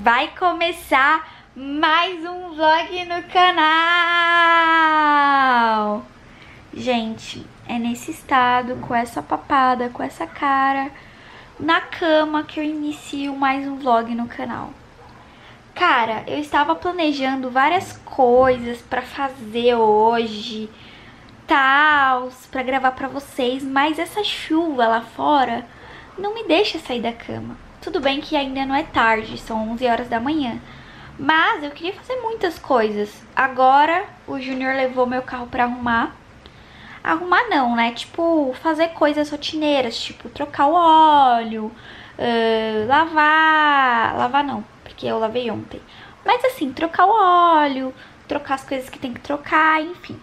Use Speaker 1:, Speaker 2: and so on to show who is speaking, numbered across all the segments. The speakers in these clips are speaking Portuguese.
Speaker 1: Vai começar mais um vlog no canal! Gente, é nesse estado, com essa papada, com essa cara, na cama que eu inicio mais um vlog no canal. Cara, eu estava planejando várias coisas pra fazer hoje, tal, pra gravar pra vocês, mas essa chuva lá fora não me deixa sair da cama. Tudo bem que ainda não é tarde, são 11 horas da manhã. Mas eu queria fazer muitas coisas. Agora o Júnior levou meu carro pra arrumar. Arrumar não, né? Tipo, fazer coisas rotineiras, tipo trocar o óleo, uh, lavar... Lavar não, porque eu lavei ontem. Mas assim, trocar o óleo, trocar as coisas que tem que trocar, enfim.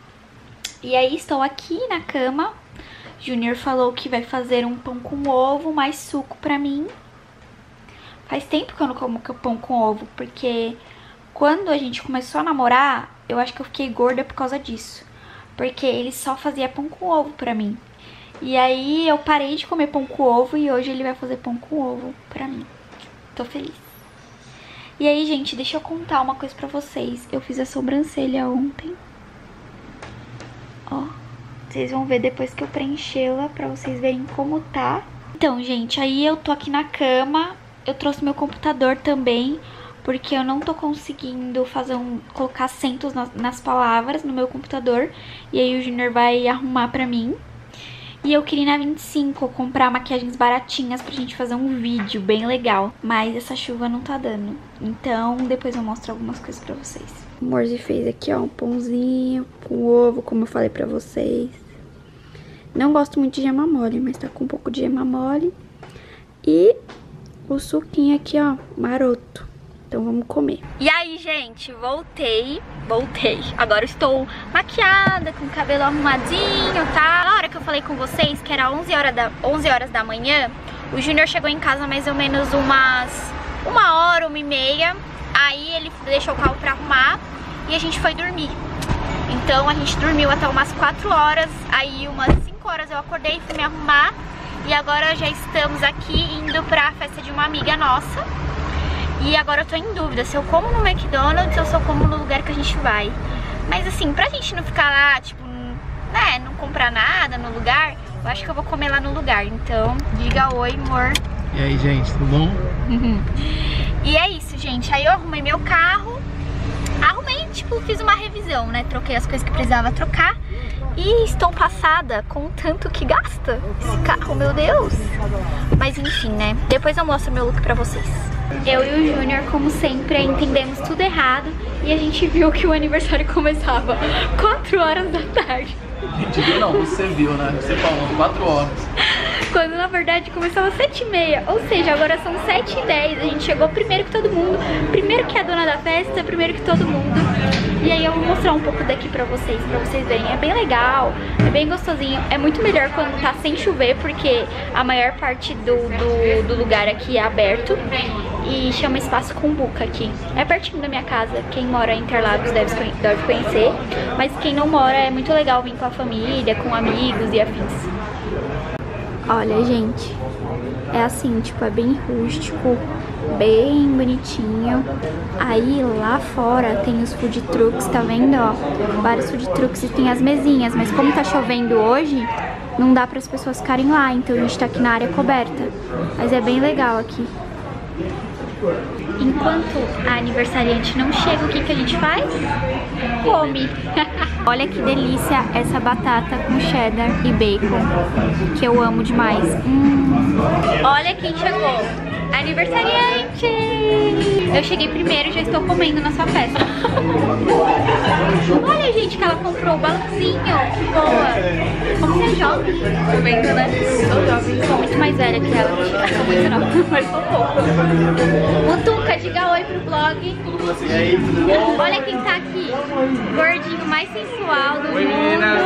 Speaker 1: E aí estou aqui na cama. Júnior falou que vai fazer um pão com ovo, mais suco pra mim. Faz tempo que eu não como pão com ovo, porque quando a gente começou a namorar, eu acho que eu fiquei gorda por causa disso. Porque ele só fazia pão com ovo pra mim. E aí eu parei de comer pão com ovo e hoje ele vai fazer pão com ovo pra mim. Tô feliz. E aí, gente, deixa eu contar uma coisa pra vocês. Eu fiz a sobrancelha ontem. Ó, vocês vão ver depois que eu preenchê-la pra vocês verem como tá. Então, gente, aí eu tô aqui na cama, eu trouxe meu computador também, porque eu não tô conseguindo fazer um colocar acentos nas, nas palavras no meu computador. E aí o Junior vai arrumar pra mim. E eu queria na 25 comprar maquiagens baratinhas pra gente fazer um vídeo bem legal. Mas essa chuva não tá dando. Então depois eu mostro algumas coisas pra vocês. O Morzi fez aqui, ó, um pãozinho com ovo, como eu falei pra vocês. Não gosto muito de gema mole, mas tá com um pouco de gema mole. E o suquinho aqui, ó, maroto. Então vamos comer. E aí, gente, voltei, voltei. Agora estou maquiada, com o cabelo arrumadinho, tá? Na hora que eu falei com vocês, que era 11 horas da, 11 horas da manhã, o Júnior chegou em casa mais ou menos umas uma hora, uma e meia. Aí ele deixou o carro pra arrumar e a gente foi dormir. Então a gente dormiu até umas 4 horas, aí umas 5 horas eu acordei, fui me arrumar e agora já estamos aqui indo pra festa de uma amiga nossa. E agora eu tô em dúvida se eu como no McDonald's ou se eu como no lugar que a gente vai. Mas assim, pra gente não ficar lá, tipo, né, não comprar nada no lugar, eu acho que eu vou comer lá no lugar. Então, diga oi, amor.
Speaker 2: E aí, gente, tudo bom?
Speaker 1: e é isso, gente. Aí eu arrumei meu carro. Arrumei, tipo, fiz uma revisão, né? Troquei as coisas que precisava trocar. E estou passada com o tanto que gasta esse carro, meu Deus. Mas enfim, né? Depois eu mostro meu look pra vocês. Eu e o Júnior, como sempre, entendemos tudo errado. E a gente viu que o aniversário começava 4 horas da tarde.
Speaker 2: Gente, viu não, você viu, né? Você falou 4 horas.
Speaker 1: Quando na verdade começava às 7h30. Ou seja, agora são 7h10. A gente chegou primeiro que todo mundo. Primeiro que a dona da festa, primeiro que todo mundo. E aí eu vou mostrar um pouco daqui pra vocês, pra vocês verem. É bem legal, é bem gostosinho. É muito melhor quando tá sem chover, porque a maior parte do, do, do lugar aqui é aberto. E chama Espaço Cumbuca aqui. É pertinho da minha casa. Quem mora em Interlagos deve, deve conhecer. Mas quem não mora é muito legal vir com a família, com amigos e afins. Olha, gente, é assim, tipo, é bem rústico, bem bonitinho. Aí lá fora tem os food trucks, tá vendo, ó? Vários food trucks e tem as mesinhas, mas como tá chovendo hoje, não dá para as pessoas ficarem lá, então a gente tá aqui na área coberta. Mas é bem legal aqui. Enquanto a aniversariante não chega, o que, que a gente faz? Come! Olha que delícia essa batata com cheddar e bacon, que eu amo demais. Hum. Olha quem chegou! Aniversariante! Eu cheguei primeiro e já estou comendo na sua festa. Olha, gente, que ela comprou o balãozinho. Que boa. Como você é jovem. Tô vendo, né? Sou jovem. Sou muito mais velha que ela. Sou muito não. Mas sou pouco. Mutuca, diga oi pro blog. Olha quem tá aqui. Gordinho mais sensual do oi, mundo. Meninas.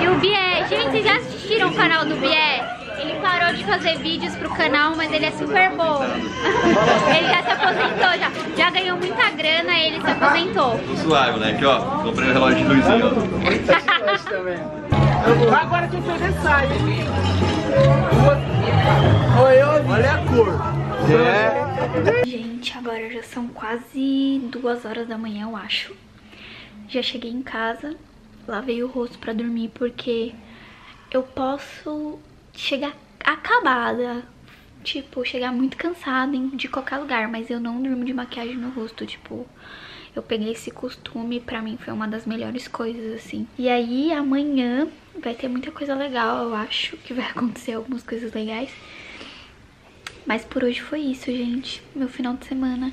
Speaker 1: E o Bié. Gente, vocês já assistiram o canal do Bié? Ele parou de fazer vídeos pro canal, mas ele é super bom. ele já se aposentou, já, já ganhou muita grana, ele se aposentou.
Speaker 3: Suave, moleque, ó. Comprei um relógio de luzinha,
Speaker 2: ó. Agora tem que fazer olha a cor.
Speaker 3: É.
Speaker 1: Gente, agora já são quase duas horas da manhã, eu acho. Já cheguei em casa, lavei o rosto pra dormir porque eu posso chegar acabada, tipo, chegar muito cansada de qualquer lugar, mas eu não durmo de maquiagem no rosto, tipo, eu peguei esse costume, pra mim foi uma das melhores coisas, assim. E aí, amanhã vai ter muita coisa legal, eu acho que vai acontecer algumas coisas legais. Mas por hoje foi isso, gente, meu final de semana.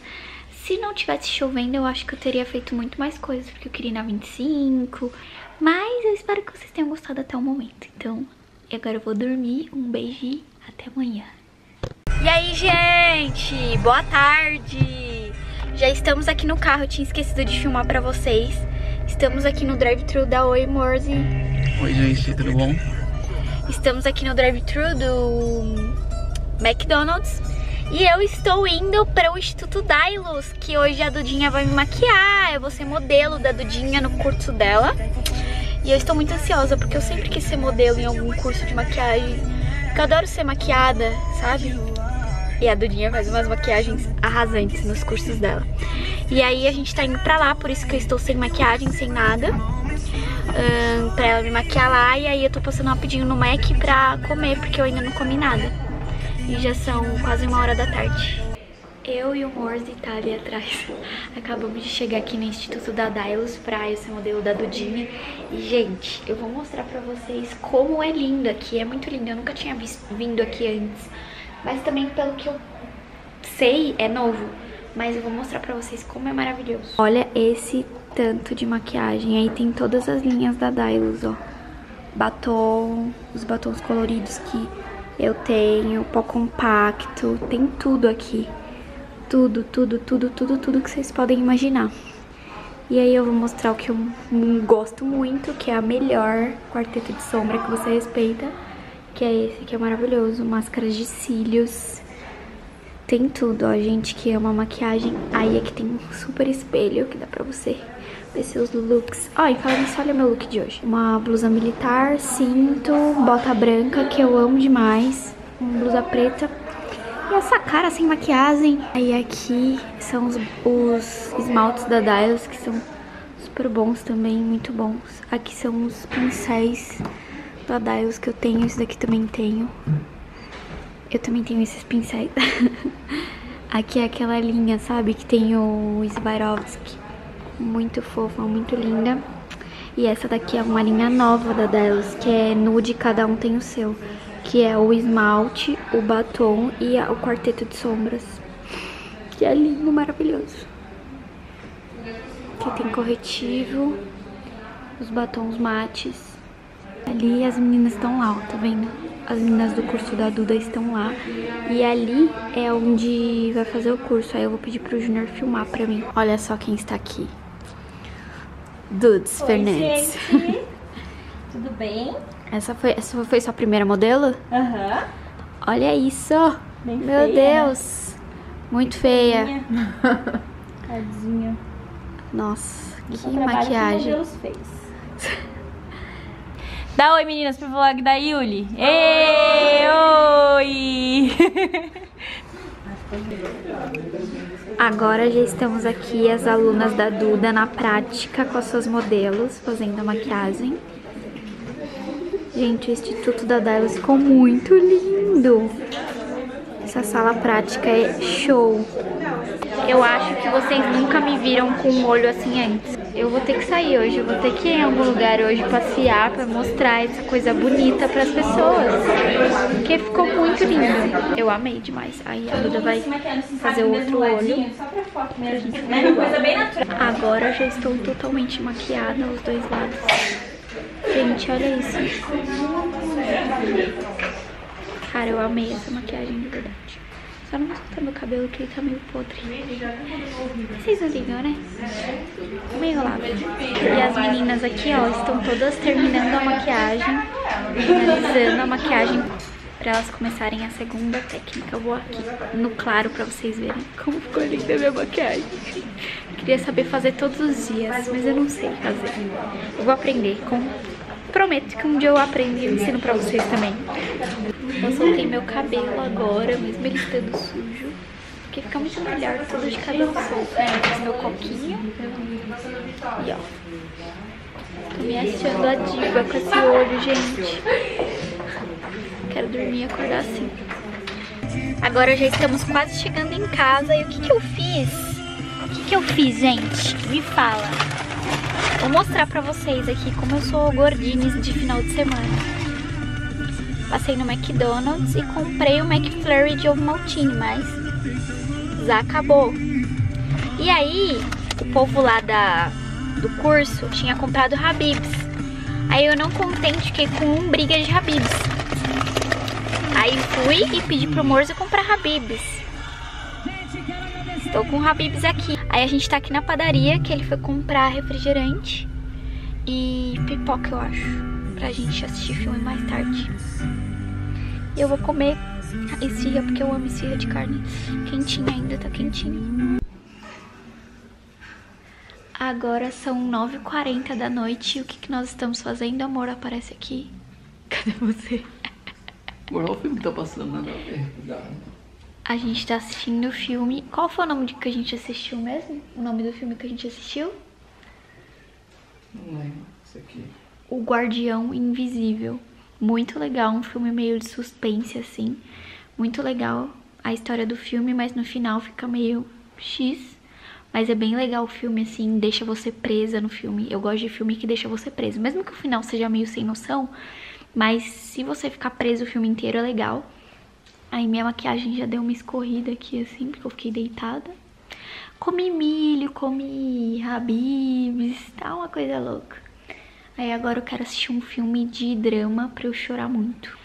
Speaker 1: Se não tivesse chovendo, eu acho que eu teria feito muito mais coisas, porque eu queria ir na 25. Mas eu espero que vocês tenham gostado até o momento. Então, agora eu vou dormir. Um beijo e até amanhã. E aí, gente? Boa tarde! Já estamos aqui no carro, eu tinha esquecido de filmar pra vocês. Estamos aqui no drive-thru da Oi Morse.
Speaker 2: Oi, gente, tudo bom?
Speaker 1: Estamos aqui no drive-thru do McDonald's. E eu estou indo para o Instituto Dailos, que hoje a Dudinha vai me maquiar. Eu vou ser modelo da Dudinha no curso dela. E eu estou muito ansiosa, porque eu sempre quis ser modelo em algum curso de maquiagem. Porque eu adoro ser maquiada, sabe? E a Dudinha faz umas maquiagens arrasantes nos cursos dela. E aí a gente tá indo pra lá, por isso que eu estou sem maquiagem, sem nada. Um, pra ela me maquiar lá. E aí eu tô passando rapidinho no Mac pra comer, porque eu ainda não comi nada. E já são quase uma hora da tarde. Eu e o Morse tá ali atrás. Acabamos de chegar aqui no Instituto da Dailos pra eu ser modelo da Dudinha. E, gente, eu vou mostrar pra vocês como é lindo aqui. É muito lindo. Eu nunca tinha visto, vindo aqui antes. Mas também, pelo que eu sei, é novo. Mas eu vou mostrar pra vocês como é maravilhoso. Olha esse tanto de maquiagem. Aí tem todas as linhas da Dailos, ó. Batom, os batons coloridos que eu tenho, pó compacto, tem tudo aqui. Tudo, tudo, tudo, tudo, tudo que vocês podem imaginar. E aí eu vou mostrar o que eu gosto muito, que é a melhor quarteto de sombra que você respeita. Que é esse, que é maravilhoso. Máscaras de cílios. Tem tudo, ó, gente, que é uma maquiagem. Aí aqui tem um super espelho que dá pra você ver seus looks. Ó, e falando isso, olha meu look de hoje. Uma blusa militar, cinto, bota branca, que eu amo demais. Uma blusa preta. E essa cara sem maquiagem. Aí aqui são os, os esmaltes da Dials, que são super bons também, muito bons. Aqui são os pincéis da Dials que eu tenho, esse daqui também tenho. Eu também tenho esses pincéis. Aqui é aquela linha, sabe? Que tem o Swarovski. Muito fofa, muito linda. E essa daqui é uma linha nova da Delos, que é nude, cada um tem o seu. Que é o esmalte, o batom e o quarteto de sombras. Que é lindo, maravilhoso. Aqui tem corretivo, os batons mates. Ali as meninas estão lá, ó, tá vendo? As meninas do curso da Duda estão lá. E ali é onde vai fazer o curso. Aí eu vou pedir pro Junior filmar pra mim. Olha só quem está aqui. Dudes
Speaker 4: Oi,
Speaker 1: Fernandes.
Speaker 4: gente. Tudo bem?
Speaker 1: Essa foi, essa foi sua primeira modelo?
Speaker 4: Aham.
Speaker 1: Olha isso!
Speaker 4: Bem
Speaker 1: Meu
Speaker 4: feia, né?
Speaker 1: Deus! Muito feia.
Speaker 4: Tadinha.
Speaker 1: Nossa, que maquiagem.
Speaker 4: Que modelos fez. Dá oi, meninas, pro vlog da Yuli. Ei, oi!
Speaker 1: Agora já estamos aqui, as alunas da Duda, na prática com as suas modelos, fazendo a maquiagem. Gente, o Instituto da Dailos ficou muito lindo. Essa sala prática é show. Eu acho que vocês nunca me viram com um olho assim antes. Eu vou ter que sair hoje, eu vou ter que ir em algum lugar hoje passear pra mostrar essa coisa bonita pras pessoas. Porque ficou muito lindo. Eu amei demais. Aí a Duda vai fazer o outro olho. Agora já estou totalmente maquiada os dois lados. Gente, olha isso. Cara, eu amei essa maquiagem de verdade. Só não do meu cabelo que ele tá meio podre. Vocês ligam, né? Meio enrolado. E as meninas aqui, ó, estão todas terminando a maquiagem, finalizando a maquiagem pra elas começarem a segunda técnica. Eu vou aqui no claro pra vocês verem como ficou linda a minha maquiagem. Queria saber fazer todos os dias, mas eu não sei fazer. Eu vou aprender. Com... Prometo que um dia eu aprendo e ensino pra vocês também. Eu soltei meu cabelo agora, mesmo ele estando sujo. porque fica muito melhor tudo de um solto, né? Esse meu coquinho. E ó. Tô me achando a diva com esse olho, gente. Quero dormir e acordar assim. Agora já estamos quase chegando em casa. E o que que eu fiz? O que que eu fiz, gente? Me fala. Vou mostrar pra vocês aqui como eu sou gordines de final de semana. Passei no McDonald's e comprei o McFlurry de ovo maltine, mas já acabou. E aí, o povo lá da, do curso tinha comprado Habibs. Aí eu não contente, fiquei com um briga de Habibs. Aí fui e pedi pro Morzo comprar Habibs. Estou com Habibs aqui. Aí a gente tá aqui na padaria, que ele foi comprar refrigerante e pipoca, eu acho pra gente assistir filme mais tarde. E eu vou comer esfirra, porque eu amo esfirra de carne quentinha ainda, tá quentinha. Agora são 9h40 da noite e o que, que nós estamos fazendo, amor? Aparece aqui. Cadê você?
Speaker 2: Amor, olha o filme que tá passando, nada a ver.
Speaker 1: A gente tá assistindo o filme... Qual foi o nome que a gente assistiu mesmo? O nome do filme que a gente assistiu?
Speaker 2: Não lembro. Isso aqui.
Speaker 1: O Guardião Invisível. Muito legal, um filme meio de suspense, assim. Muito legal a história do filme, mas no final fica meio X. Mas é bem legal o filme, assim, deixa você presa no filme. Eu gosto de filme que deixa você preso. Mesmo que o final seja meio sem noção, mas se você ficar preso o filme inteiro é legal. Aí minha maquiagem já deu uma escorrida aqui, assim, porque eu fiquei deitada. Comi milho, comi rabibs, tá uma coisa louca. Aí agora eu quero assistir um filme de drama pra eu chorar muito.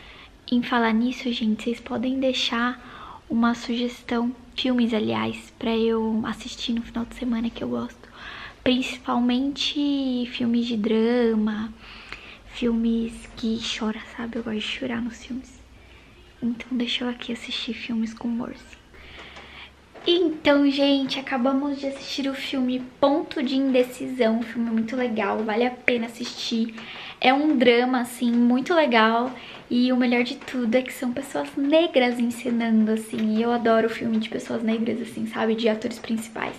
Speaker 1: Em falar nisso, gente, vocês podem deixar uma sugestão, filmes aliás, pra eu assistir no final de semana que eu gosto. Principalmente filmes de drama, filmes que chora, sabe? Eu gosto de chorar nos filmes. Então deixa eu aqui assistir filmes com Morse. Então, gente, acabamos de assistir o filme Ponto de Indecisão, um filme muito legal, vale a pena assistir. É um drama, assim, muito legal e o melhor de tudo é que são pessoas negras encenando, assim, e eu adoro filme de pessoas negras, assim, sabe, de atores principais.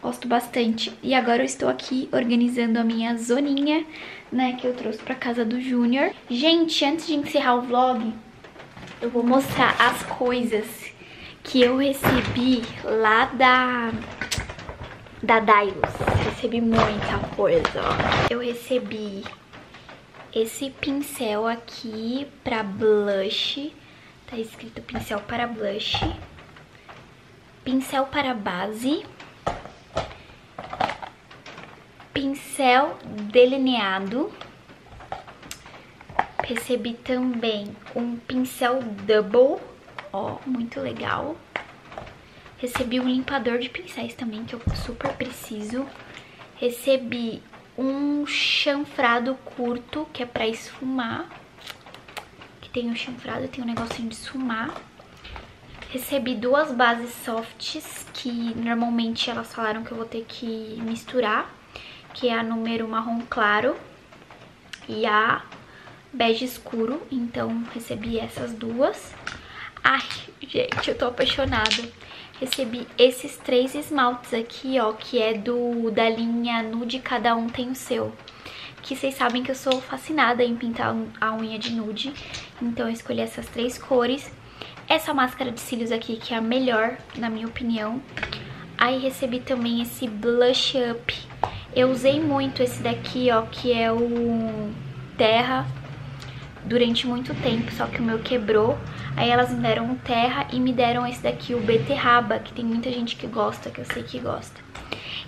Speaker 1: Gosto bastante. E agora eu estou aqui organizando a minha zoninha, né, que eu trouxe pra casa do Júnior. Gente, antes de encerrar o vlog, eu vou mostrar as coisas que eu recebi lá da da Dailos. Recebi muita coisa, ó. Eu recebi esse pincel aqui pra blush. Tá escrito pincel para blush. Pincel para base. Pincel delineado. Recebi também um pincel double Ó, muito legal. Recebi um limpador de pincéis também, que eu super preciso. Recebi um chanfrado curto, que é pra esfumar. Que tem o um chanfrado, tem um negocinho de esfumar. Recebi duas bases softs, que normalmente elas falaram que eu vou ter que misturar. Que é a número marrom claro e a bege escuro. Então, recebi essas duas. Ai, gente, eu tô apaixonada. Recebi esses três esmaltes aqui, ó, que é do da linha Nude Cada Um Tem o Seu. Que vocês sabem que eu sou fascinada em pintar a unha de nude. Então eu escolhi essas três cores. Essa máscara de cílios aqui, que é a melhor, na minha opinião. Aí recebi também esse Blush Up. Eu usei muito esse daqui, ó, que é o Terra durante muito tempo, só que o meu quebrou. Aí elas me deram o Terra e me deram esse daqui, o Beterraba, que tem muita gente que gosta, que eu sei que gosta.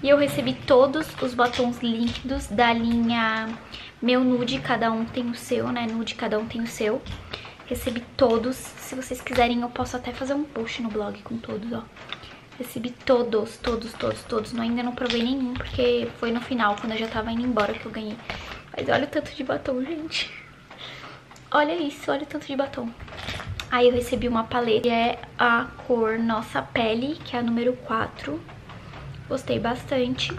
Speaker 1: E eu recebi todos os batons líquidos da linha Meu Nude, cada um tem o seu, né? Nude, cada um tem o seu. Recebi todos. Se vocês quiserem, eu posso até fazer um post no blog com todos, ó. Recebi todos, todos, todos, todos. Não, ainda não provei nenhum, porque foi no final, quando eu já tava indo embora que eu ganhei. Mas olha o tanto de batom, gente. Olha isso, olha o tanto de batom. Aí eu recebi uma paleta, que é a cor Nossa Pele, que é a número 4. Gostei bastante.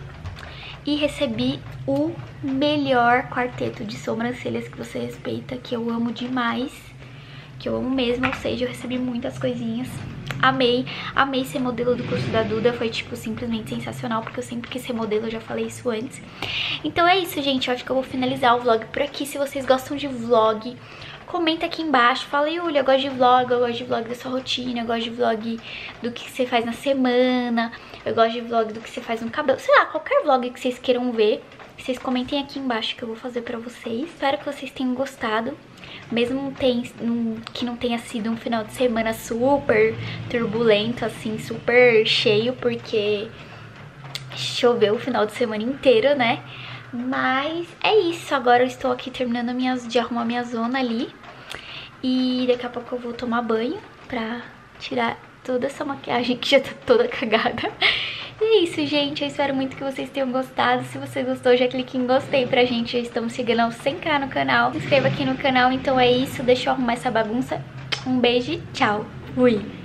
Speaker 1: E recebi o melhor quarteto de sobrancelhas que você respeita, que eu amo demais. Que eu amo mesmo, ou seja, eu recebi muitas coisinhas. Amei, amei ser modelo do curso da Duda, foi tipo simplesmente sensacional, porque eu sempre quis ser modelo, eu já falei isso antes. Então é isso, gente, eu acho que eu vou finalizar o vlog por aqui. Se vocês gostam de vlog, comenta aqui embaixo, fala, Yulia, eu gosto de vlog, eu gosto de vlog da sua rotina, eu gosto de vlog do que você faz na semana, eu gosto de vlog do que você faz no cabelo, sei lá, qualquer vlog que vocês queiram ver, vocês comentem aqui embaixo que eu vou fazer pra vocês. Espero que vocês tenham gostado. Mesmo que não tenha sido um final de semana super turbulento, assim, super cheio, porque choveu o final de semana inteiro, né? Mas é isso, agora eu estou aqui terminando minhas, de arrumar minha zona ali. E daqui a pouco eu vou tomar banho pra tirar toda essa maquiagem que já tá toda cagada. E é isso, gente. Eu espero muito que vocês tenham gostado. Se você gostou, já clique em gostei pra gente. Já estamos chegando aos 100k no canal. Se inscreva aqui no canal. Então é isso. Deixa eu arrumar essa bagunça. Um beijo e tchau. Fui.